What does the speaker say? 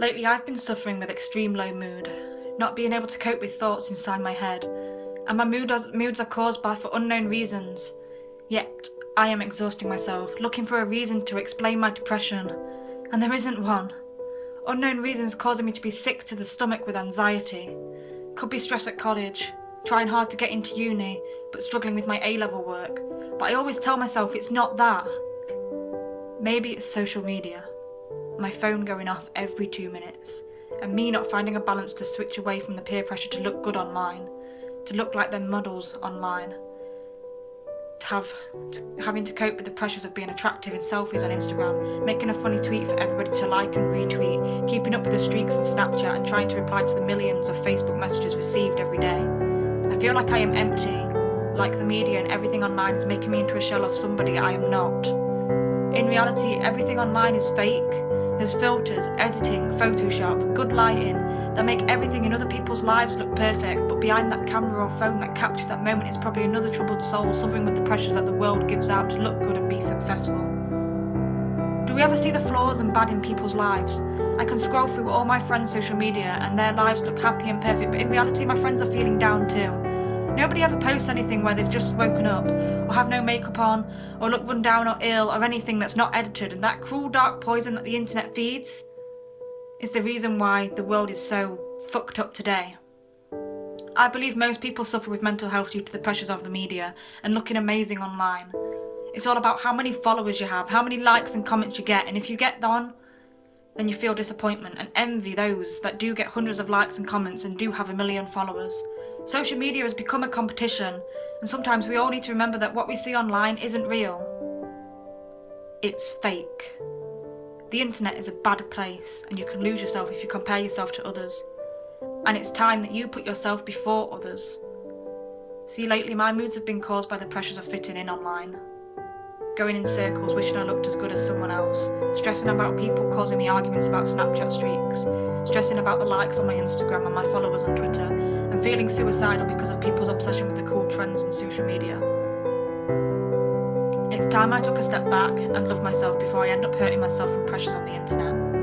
Lately, I've been suffering with extreme low mood, not being able to cope with thoughts inside my head, and my mood are, moods are caused by for unknown reasons. Yet, I am exhausting myself, looking for a reason to explain my depression, and there isn't one. Unknown reasons causing me to be sick to the stomach with anxiety. Could be stress at college, trying hard to get into uni, but struggling with my A level work. But I always tell myself it's not that. Maybe it's social media my phone going off every two minutes, and me not finding a balance to switch away from the peer pressure to look good online, to look like them models online, to have to, having to cope with the pressures of being attractive in selfies on Instagram, making a funny tweet for everybody to like and retweet, keeping up with the streaks on Snapchat, and trying to reply to the millions of Facebook messages received every day. I feel like I am empty, like the media and everything online is making me into a shell of somebody I am not. In reality, everything online is fake there's filters, editing, Photoshop, good lighting that make everything in other people's lives look perfect, but behind that camera or phone that captured that moment is probably another troubled soul suffering with the pressures that the world gives out to look good and be successful. Do we ever see the flaws and bad in people's lives? I can scroll through all my friends' social media and their lives look happy and perfect, but in reality, my friends are feeling down too. Nobody ever posts anything where they've just woken up, or have no makeup on, or look run down or ill, or anything that's not edited, and that cruel dark poison that the internet feeds is the reason why the world is so fucked up today. I believe most people suffer with mental health due to the pressures of the media and looking amazing online. It's all about how many followers you have, how many likes and comments you get, and if you get on, then you feel disappointment and envy those that do get hundreds of likes and comments and do have a million followers. Social media has become a competition, and sometimes we all need to remember that what we see online isn't real. It's fake. The internet is a bad place, and you can lose yourself if you compare yourself to others. And it's time that you put yourself before others. See, lately my moods have been caused by the pressures of fitting in online going in circles wishing I looked as good as someone else, stressing about people causing me arguments about Snapchat streaks, stressing about the likes on my Instagram and my followers on Twitter, and feeling suicidal because of people's obsession with the cool trends on social media. It's time I took a step back and loved myself before I end up hurting myself from pressures on the internet.